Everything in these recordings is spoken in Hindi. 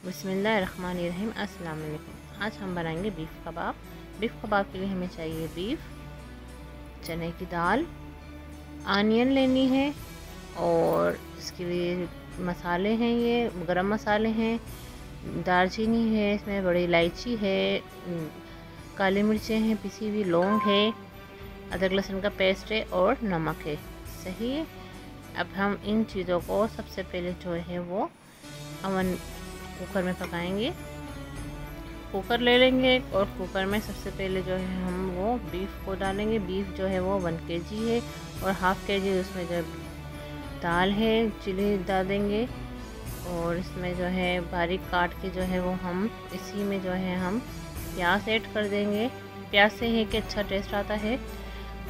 अस्सलाम वालेकुम आज हम बनाएँगे बीफ कबाब। बीफ कबाब के लिए हमें चाहिए बीफ, चने की दाल, आनियन लेनी है और इसके लिए मसाले हैं ये, गरम मसाले हैं, दालचीनी है, इसमें बड़ी इलायची है काली मिर्चें हैं, पिसी हुई लौंग है, अदरक लहसुन का पेस्ट है और नमक है। सही है? अब हम इन चीज़ों को सबसे पहले जो है वो अवन कुकर में पकाएँगे। कुकर ले लेंगे और कुकर में सबसे पहले जो है हम वो बीफ को डालेंगे। बीफ जो है वो वन के जी है और हाफ़ के जी उसमें जो दाल है, चिली डाल देंगे और इसमें जो है बारीक काट के जो है वो हम इसी में जो है हम प्याज ऐड कर देंगे। प्याज से है कि अच्छा टेस्ट आता है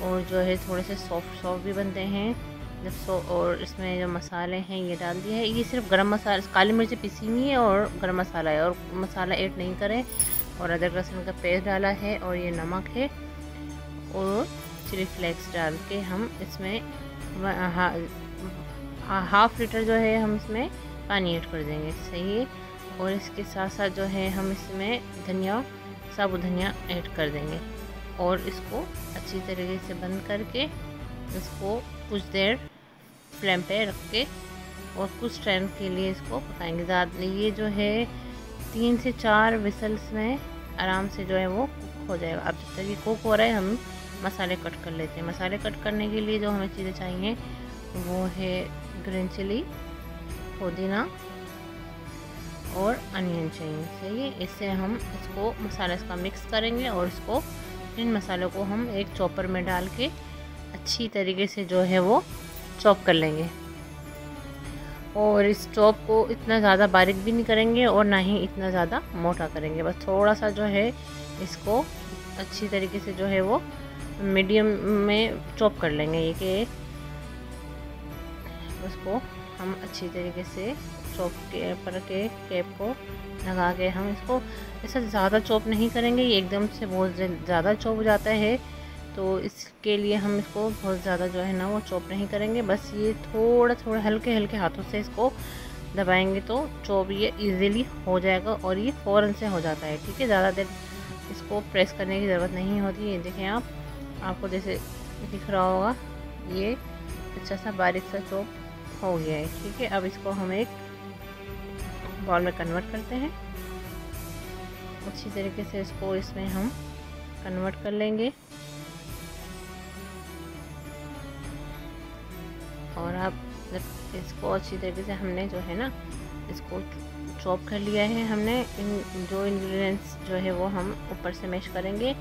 और जो है थोड़े से सॉफ्ट सॉफ्ट भी बनते हैं। सो और इसमें जो मसाले हैं, ये डाल दिया है। ये सिर्फ़ गरम मसाला काली मिर्च पीसी हुई है और गरम मसाला है और मसाला ऐड नहीं करें। और अदरक लहसुन का पेस्ट डाला है और ये नमक है और चिली फ्लेक्स डाल के हम इसमें हाफ़ लीटर जो है हम इसमें पानी ऐड कर देंगे सही है और इसके साथ साथ जो है हम इसमें धनिया, साबुत धनिया ऐड कर देंगे। और इसको अच्छी तरीके से बंद करके इसको कुछ देर फ्लेम पे रख के और कुछ टाइम के लिए इसको पकाएँगे। ज़्यादा ये जो है, तीन से चार विसल्स में आराम से जो है वो कुक हो जाएगा। अब जब तक ये कुक हो रहा है, हम मसाले कट कर लेते हैं। मसाले कट करने के लिए जो हमें चीज़ें चाहिए, वो है ग्रीन चिली पुदीना और अनियन चाहिए है? इससे हम इसको मसाला इसका मिक्स करेंगे और इसको इन मसालों को हम एक चॉपर में डाल के अच्छी तरीके से जो है वो चॉप कर लेंगे। और इस चॉप को इतना ज़्यादा बारीक भी नहीं करेंगे और ना ही इतना ज़्यादा मोटा करेंगे। बस थोड़ा सा जो है इसको अच्छी तरीके से जो है वो मीडियम में चॉप कर लेंगे। ये कि उसको हम अच्छी तरीके से चॉप के, पर के कैप को लगा के हम इसको ऐसा ज़्यादा चॉप नहीं करेंगे। ये एकदम से बहुत ज़्यादा चॉप हो जाता है। तो इसके लिए हम इसको बहुत ज़्यादा जो है ना वो चॉप नहीं करेंगे। बस ये थोड़ा थोड़ा हल्के हल्के हाथों से इसको दबाएँगे तो चॉप ये इजीली हो जाएगा और ये फ़ौरन से हो जाता है, ठीक है? ज़्यादा देर इसको प्रेस करने की ज़रूरत नहीं होती ये देखें आप, आपको जैसे दिख रहा होगा, ये अच्छा सा बारीक सा चॉप हो गया है, ठीक है? अब इसको हम एक बॉल में कन्वर्ट करते हैं। अच्छी तरीके से इसको इसमें हम कन्वर्ट कर लेंगे। और आप जब इसको अच्छी तरीके से हमने जो है ना, इसको चॉप कर लिया है हमने, इन जो इंग्रेडिएंट्स जो है वो हम ऊपर से मैश करेंगे।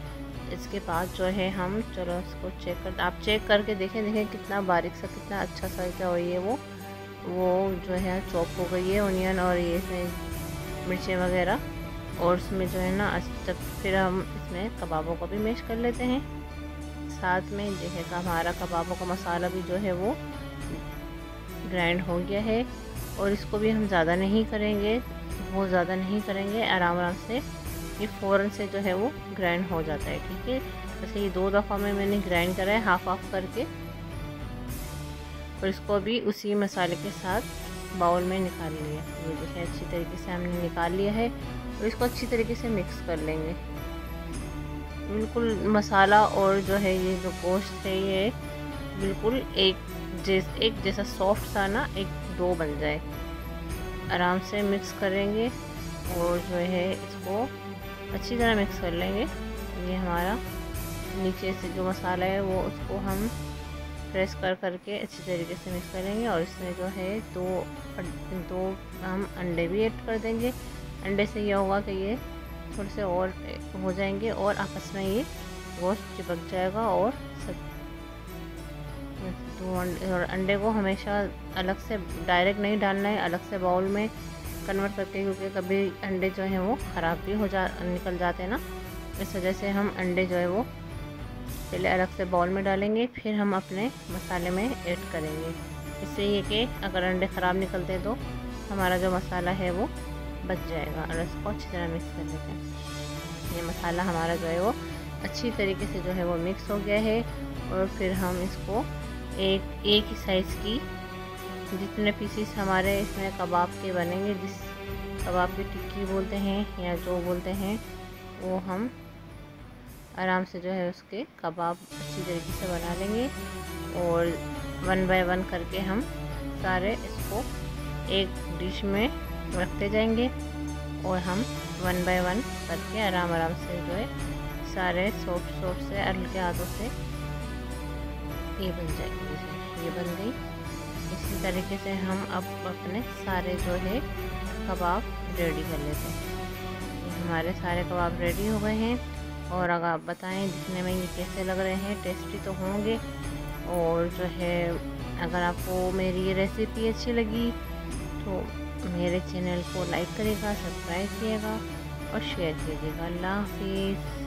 इसके बाद जो है हम, चलो इसको चेक कर, आप चेक करके देखें देखें कितना बारीक सा, कितना अच्छा सा क्या हो ये वो। वो जो है चॉप हो गई है ओनियन और ये इसमें मिर्चें वगैरह। और उसमें जो है ना तब फिर हम इसमें कबाबों को भी मैश कर लेते हैं। साथ में जो है हमारा कबाबों का मसाला भी जो है वो ग्राइंड हो गया है और इसको भी हम ज़्यादा नहीं करेंगे बहुत ज़्यादा नहीं करेंगे, आराम आराम से ये फ़ौरन से जो है वो ग्राइंड हो जाता है, ठीक है? जैसे ये दो दफ़ा में मैंने ग्राइंड करा है हाफ़ हाफ़ करके। और इसको भी उसी मसाले के साथ बाउल में निकाल लिया ये देखिए अच्छी तरीके से हमने निकाल लिया है और इसको अच्छी तरीके से मिक्स कर लेंगे। बिल्कुल मसाला और जो है ये जो गोश्त है ये बिल्कुल एक जैस, एक जैसा सॉफ्ट सा ना, एक डो बन जाए। आराम से मिक्स करेंगे और जो है इसको अच्छी तरह मिक्स कर लेंगे। ये हमारा नीचे से जो मसाला है, वो उसको हम प्रेस कर करके अच्छी तरीके से मिक्स करेंगे और इसमें जो है दो दो हम अंडे भी ऐड कर देंगे। अंडे से यह होगा कि ये थोड़े से और हो जाएँगे और आपस में ये गोश्त चिपक जाएगा और सब तो और अंडे को हमेशा अलग से डायरेक्ट नहीं डालना है, अलग से बाउल में कन्वर्ट करके, क्योंकि कभी अंडे जो हैं वो ख़राब भी हो जा, निकल जाते हैं ना। इस वजह से हम अंडे जो है वो पहले अलग से बाउल में डालेंगे, फिर हम अपने मसाले में ऐड करेंगे। इससे ये कि अगर अंडे ख़राब निकलते हैं तो हमारा जो मसाला है वो बच जाएगा, और इसको अच्छी तरह मिक्स कर लेते हैं। ये मसाला हमारा जो है वो अच्छी तरीके से जो है वो मिक्स हो गया है, और फिर हम इसको एक एक ही साइज़ की, जितने पीसीस हमारे इसमें कबाब के बनेंगे, जिस कबाब की टिक्की बोलते हैं या जो बोलते हैं, वो हम आराम से जो है उसके कबाब अच्छी तरीके से बना लेंगे और वन बाय वन करके हम सारे इसको एक डिश में रखते जाएँगे और हम वन बाय वन करके आराम आराम से जो है सारे सॉफ्ट सॉफ्ट से, हल्के हाथों से ये बन जाएँगे। ये बन गई। इसी तरीके से हम अब अपने सारे जो है कबाब रेडी कर लेते हैं। हमारे सारे कबाब रेडी हो गए हैं। और अगर आप बताएँ, दिखने में ये कैसे लग रहे हैं? टेस्टी तो होंगे। और जो है, अगर आपको मेरी ये रेसिपी अच्छी लगी तो मेरे चैनल को लाइक करिएगा सब्सक्राइब कीजिएगा और शेयर कीजिएगा अल्लाह हाफिज़।